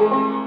Música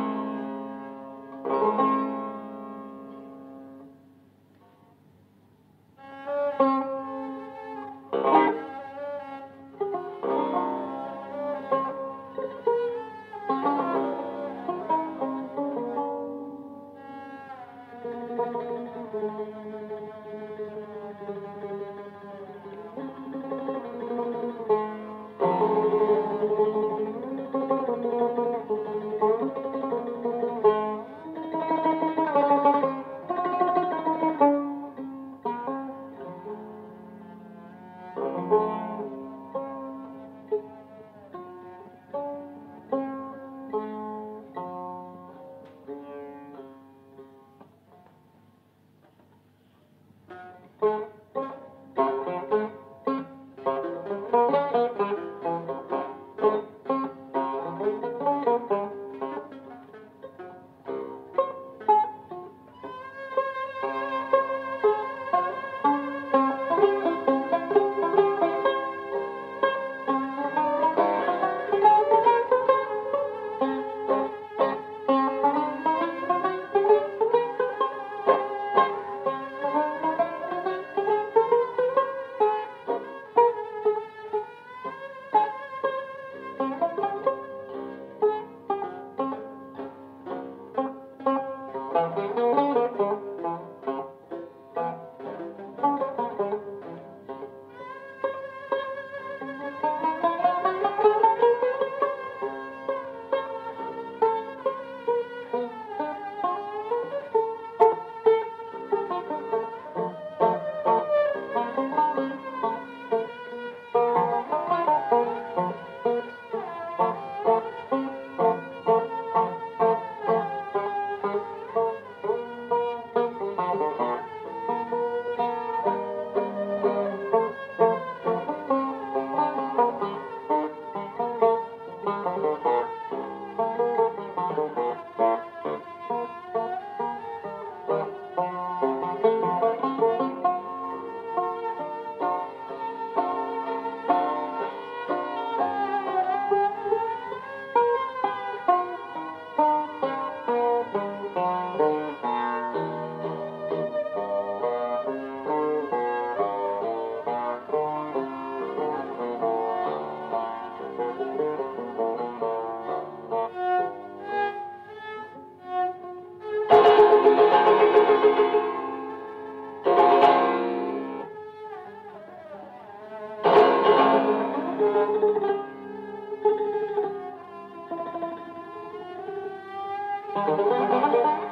Música